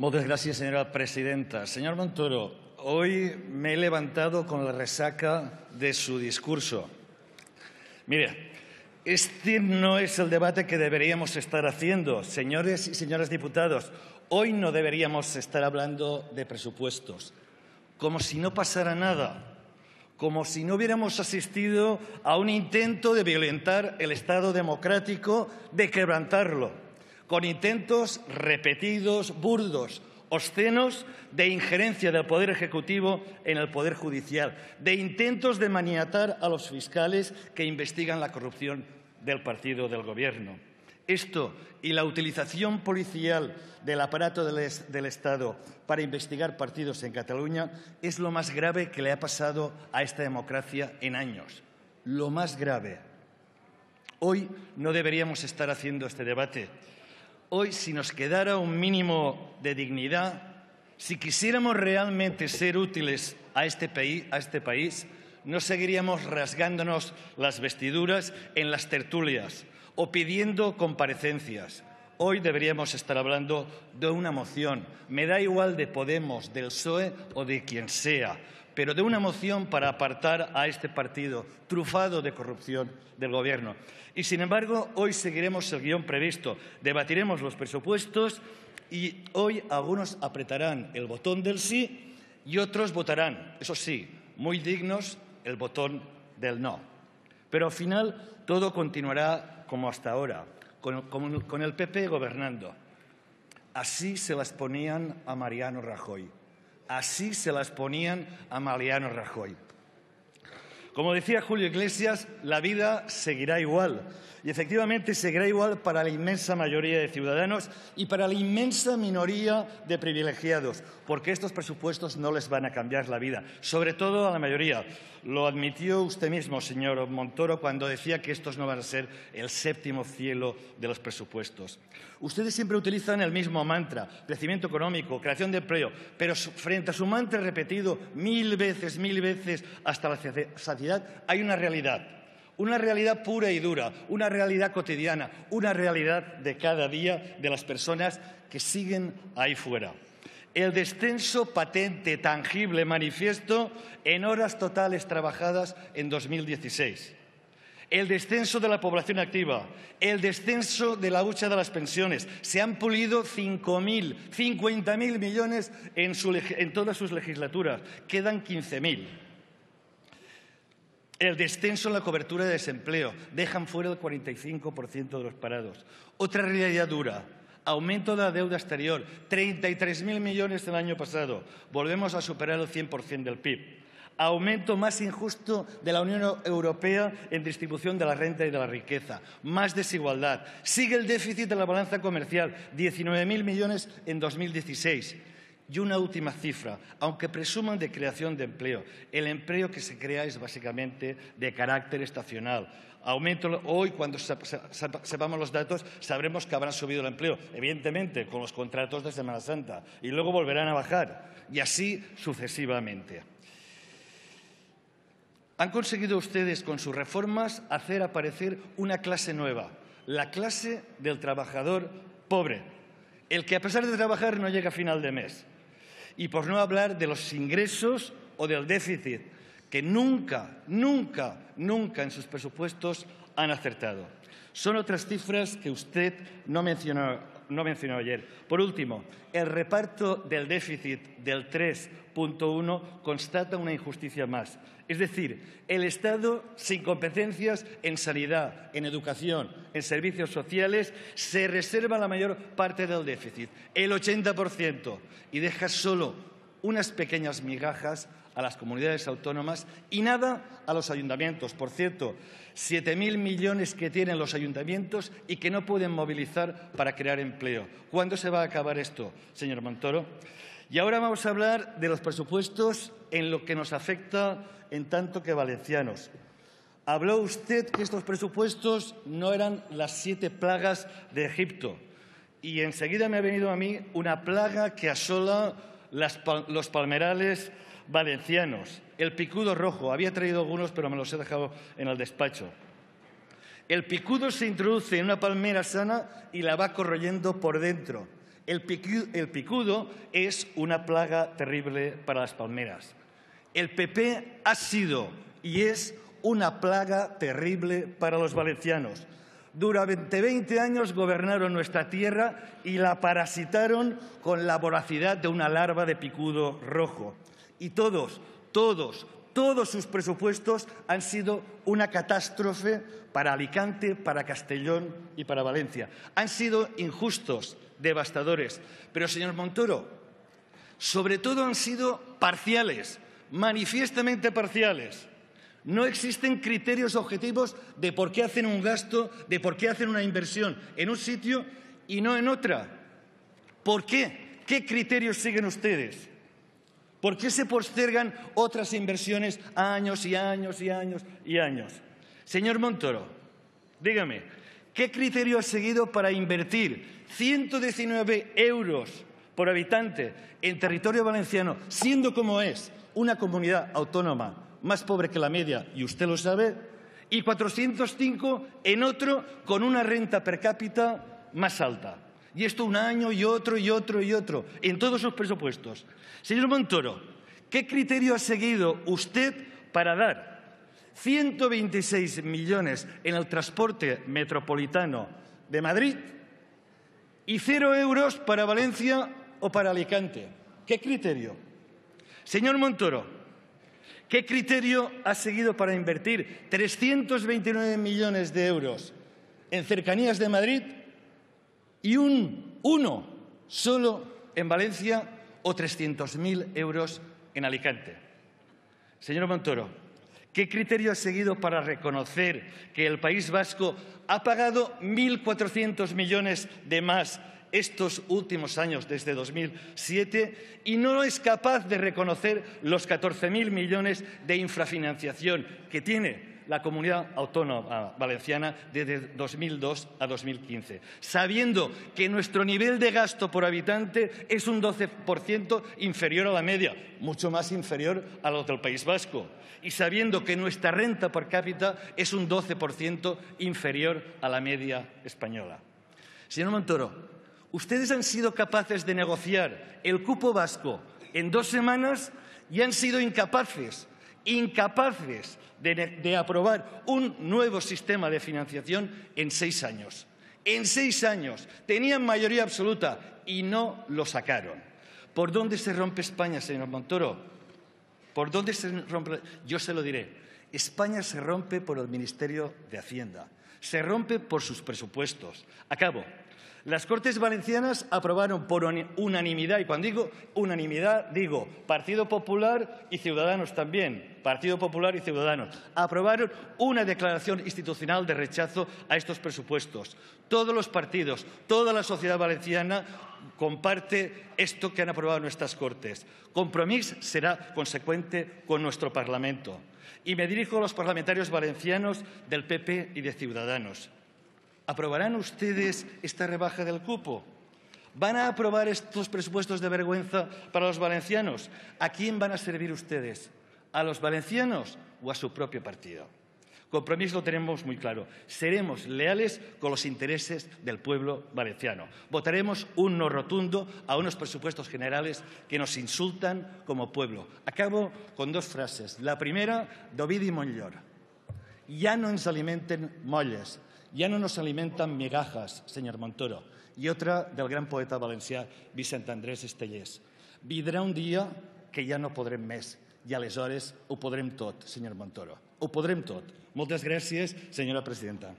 Muchas gracias, señora presidenta. Señor Montoro, hoy me he levantado con la resaca de su discurso. Mire, este no es el debate que deberíamos estar haciendo, señores y señoras diputados. Hoy no deberíamos estar hablando de presupuestos, como si no pasara nada, como si no hubiéramos asistido a un intento de violentar el Estado democrático, de quebrantarlo con intentos repetidos, burdos, obscenos de injerencia del Poder Ejecutivo en el Poder Judicial, de intentos de maniatar a los fiscales que investigan la corrupción del partido del Gobierno. Esto y la utilización policial del aparato del, del, Estado para investigar partidos en Cataluña es lo más grave que le ha pasado a esta democracia en años. Lo más grave. Hoy no deberíamos estar haciendo este debate hoy, si nos quedara un mínimo de dignidad, si quisiéramos realmente ser útiles a este, país, a este país, no seguiríamos rasgándonos las vestiduras en las tertulias o pidiendo comparecencias. Hoy deberíamos estar hablando de una moción. Me da igual de Podemos, del PSOE o de quien sea, pero de una moción para apartar a este partido trufado de corrupción del Gobierno. Y, sin embargo, hoy seguiremos el guion previsto. Debatiremos los presupuestos y hoy algunos apretarán el botón del sí y otros votarán, eso sí, muy dignos, el botón del no. Pero al final todo continuará como hasta ahora, con, el PP gobernando. Así se las ponían a Mariano Rajoy. Así se las ponían a Mariano Rajoy. Como decía Julio Iglesias, la vida seguirá igual. Y efectivamente seguirá igual para la inmensa mayoría de ciudadanos y para la inmensa minoría de privilegiados, porque estos presupuestos no les van a cambiar la vida, sobre todo a la mayoría. Lo admitió usted mismo, señor Montoro, cuando decía que estos no van a ser el séptimo cielo de los presupuestos. Ustedes siempre utilizan el mismo mantra, crecimiento económico, creación de empleo, pero frente a su mantra repetido mil veces, mil veces hasta la saciedad, hay una realidad una realidad pura y dura, una realidad cotidiana, una realidad de cada día de las personas que siguen ahí fuera. El descenso patente, tangible, manifiesto en horas totales trabajadas en 2016 el descenso de la población activa, el descenso de la hucha de las pensiones. Se han pulido 5.000, 50.000 millones en, su, en, todas sus legislaturas. Quedan 15.000. El descenso en la cobertura de desempleo. Dejan fuera el 45% de los parados. Otra realidad dura. Aumento de la deuda exterior. 33.000 millones el año pasado. Volvemos a superar el 100% del PIB. Aumento más injusto de la Unión Europea en distribución de la renta y de la riqueza. Más desigualdad. Sigue el déficit de la balanza comercial. 19.000 millones en 2016 y una última cifra, aunque presuman de creación de empleo, el empleo que se crea es básicamente de carácter estacional. Aumento, hoy, cuando sepamos los datos, sabremos que habrán subido el empleo, evidentemente, con los contratos de Semana Santa, y luego volverán a bajar, y así sucesivamente. Han conseguido ustedes, con sus reformas, hacer aparecer una clase nueva, la clase del trabajador pobre, el que a pesar de trabajar no llega a final de mes y por no hablar de los ingresos o del déficit, que nunca, nunca, nunca en sus presupuestos han acertado. Son otras cifras que usted no mencionó, no mencionó ayer. Por último, el reparto del déficit del 3.1 constata una injusticia más. Es decir, el Estado sin competencias en sanidad, en educación, en servicios sociales, se reserva la mayor parte del déficit, el 80%, y deja solo unas pequeñas migajas a las comunidades autónomas y nada a los ayuntamientos. Por cierto, 7.000 millones que tienen los ayuntamientos y que no pueden movilizar para crear empleo. ¿Cuándo se va a acabar esto, señor Montoro? Y ahora vamos a hablar de los presupuestos en lo que nos afecta en tanto que valencianos. Habló usted que estos presupuestos no eran las siete plagas de Egipto. Y enseguida me ha venido a mí una plaga que asola los palmerales valencianos. El picudo rojo. Había traído algunos, pero me los he dejado en el despacho. El picudo se introduce en una palmera sana y la va corroyendo por dentro. El, picudo es una plaga terrible para las palmeras. El PP ha sido y es una plaga terrible para los valencianos. Durante 20 años gobernaron nuestra tierra y la parasitaron con la voracidad de una larva de picudo rojo. Y todos, todos, todos sus presupuestos han sido una catástrofe para Alicante, para Castellón y para Valencia. Han sido injustos, devastadores. Pero, señor Montoro, sobre todo han sido parciales, manifiestamente parciales. No existen criterios objetivos de por qué hacen un gasto, de por qué hacen una inversión en un sitio y no en otra. ¿Por qué? ¿Qué criterios siguen ustedes? ¿Por qué se postergan otras inversiones años y años y años y años? Señor Montoro, dígame, ¿qué criterio ha seguido para invertir 119 euros por habitante en territorio valenciano, siendo como es una comunidad autónoma más pobre que la media, y usted lo sabe, y 405 en otro con una renta per cápita más alta. Y esto un año y otro y otro y otro, en todos sus presupuestos. Señor Montoro, ¿qué criterio ha seguido usted para dar 126 millones en el transporte metropolitano de Madrid y cero euros para Valencia o para Alicante? ¿Qué criterio? Señor Montoro, ¿Qué criterio ha seguido para invertir 329 millones de euros en cercanías de Madrid y un uno solo en Valencia o 300.000 euros en Alicante? Señor Montoro, ¿qué criterio ha seguido para reconocer que el País Vasco ha pagado 1.400 millones de más estos últimos años, desde 2007, y no es capaz de reconocer los 14.000 millones de infrafinanciación que tiene la comunidad autónoma valenciana desde 2002 a 2015, sabiendo que nuestro nivel de gasto por habitante es un 12% inferior a la media, mucho más inferior a lo del País Vasco, y sabiendo que nuestra renta per cápita es un 12% inferior a la media española. Señor Montoro, Ustedes han sido capaces de negociar el cupo vasco en dos semanas y han sido incapaces, incapaces de, aprobar un nuevo sistema de financiación en seis años. En seis años tenían mayoría absoluta y no lo sacaron. ¿Por dónde se rompe España, señor Montoro? ¿Por dónde se rompe? Yo se lo diré. España se rompe por el Ministerio de Hacienda, se rompe por sus presupuestos. Acabo. Las Cortes Valencianas aprobaron por unanimidad, y cuando digo unanimidad, digo Partido Popular y Ciudadanos también, Partido Popular y Ciudadanos, aprobaron una declaración institucional de rechazo a estos presupuestos. Todos los partidos, toda la sociedad valenciana comparte esto que han aprobado nuestras Cortes. Compromís será consecuente con nuestro Parlamento. Y me dirijo a los parlamentarios valencianos del PP y de Ciudadanos. ¿Aprobarán ustedes esta rebaja del cupo? ¿Van a aprobar estos presupuestos de vergüenza para los valencianos? ¿A quién van a servir ustedes? ¿A los valencianos o a su propio partido? Compromiso lo tenemos muy claro. Seremos leales con los intereses del pueblo valenciano. Votaremos un no rotundo a unos presupuestos generales que nos insultan como pueblo. Acabo con dos frases. La primera, d'Ovidi Montllor. Ya no nos alimenten molles, ya no nos alimentan migajas, señor Montoro. Y otra del gran poeta valencià Vicent Andrés Estellés. Vidrà un dia que ja no podrem més i aleshores ho podrem tot, senyor Montoro. Ho podrem tot. Moltes gràcies, senyora presidenta.